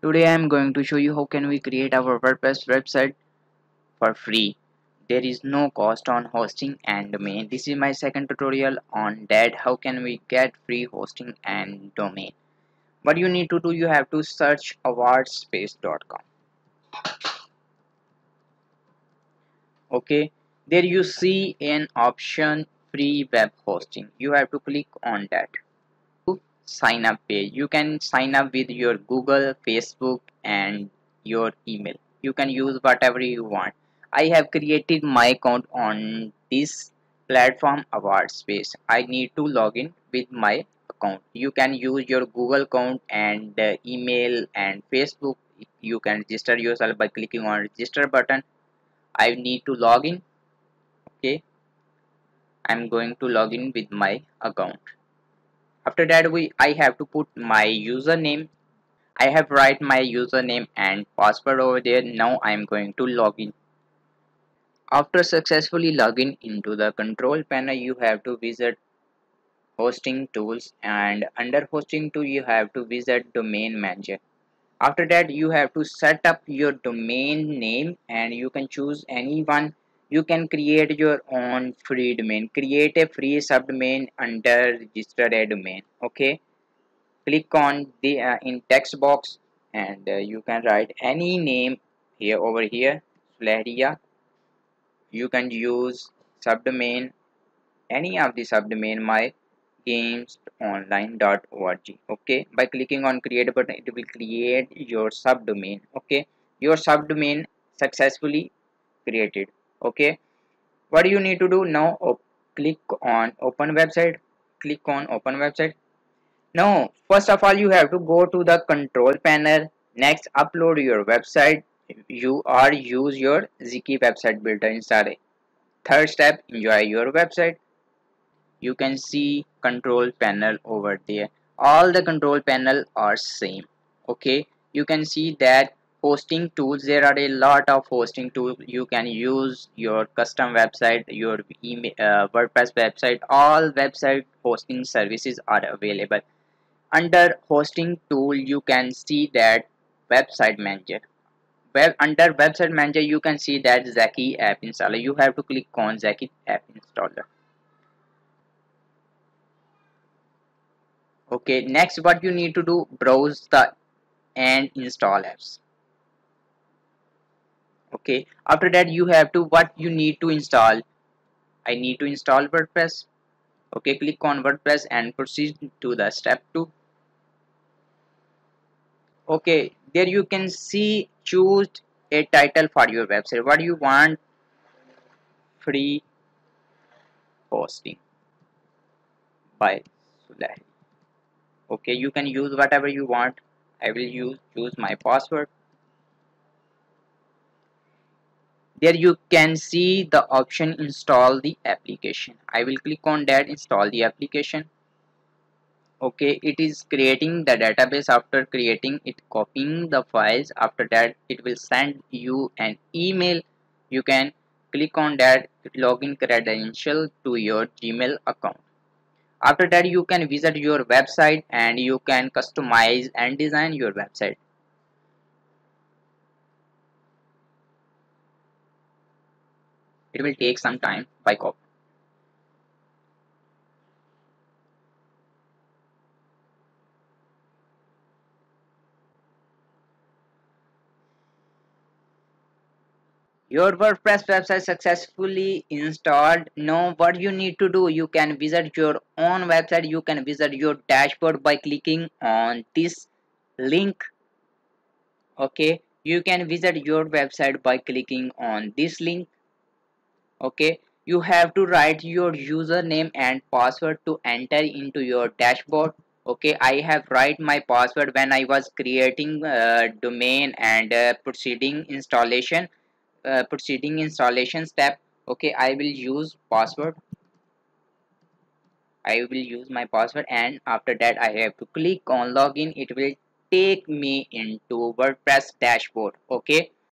Today I am going to show you how can we create our WordPress website for free. There is no cost on hosting and domain. This is my second tutorial on that how can we get free hosting and domain. What you need to do you have to search awardspace.com. Okay, there you see an option free web hosting. You have to click on that sign up page you can sign up with your google facebook and your email. You can use whatever you want. I have created my account on this platform award space. I need to log in with my account. You can use your google account and uh, email and facebook. You can register yourself by clicking on register button. I need to log in. Okay. I'm going to log in with my account after that we I have to put my username. I have write my username and password over there. Now I am going to log in. After successfully logging into the control panel you have to visit hosting tools. And under hosting tool you have to visit domain manager. After that you have to set up your domain name and you can choose any one you can create your own free domain. Create a free subdomain under register a domain okay? Click on the uh, in text box and uh, you can write any name here over here Slaria you can use subdomain any of the subdomain my games online.org okay? By clicking on create button it will create your subdomain okay? Your subdomain successfully created okay. What do you need to do now? Click on open website. Click on open website. Now first of all you have to go to the control panel. Next upload your website. You or use your Zacky website builder install third step enjoy your website. You can see control panel over there. All the control panel are same. Okay. You can see that hosting tools. There are a lot of hosting tools. You can use your custom website your email uh, wordpress website. All website hosting services are available. Under hosting tool you can see that website manager. Web under website manager you can see that Zacky app installer. You have to click on Zacky app installer. Okay next what you need to do browse the and install apps okay after that you have to what you need to install. I need to install WordPress. Okay click on WordPress and proceed to the step 2 okay there you can see choose a title for your website. What do you want? Free hosting by Sulehri okay you can use whatever you want. I will use choose my password there you can see the option install the application. I will click on that install the application. Okay it is creating the database. After creating it copying the files. After that it will send you an email. You can click on that login credential to your gmail account. After that you can visit your website and you can customize and design your website it will take some time by copy your wordpress website successfully installed. Now what you need to do you can visit your own website. You can visit your dashboard by clicking on this link. Okay? You can visit your website by clicking on this link okay? You have to write your username and password to enter into your dashboard. Okay? I have write my password when i was creating uh, domain and uh, proceeding installation uh, proceeding installation step. Okay? I will use password. I will use my password and after that i have to click on login. It will take me into wordpress dashboard. Okay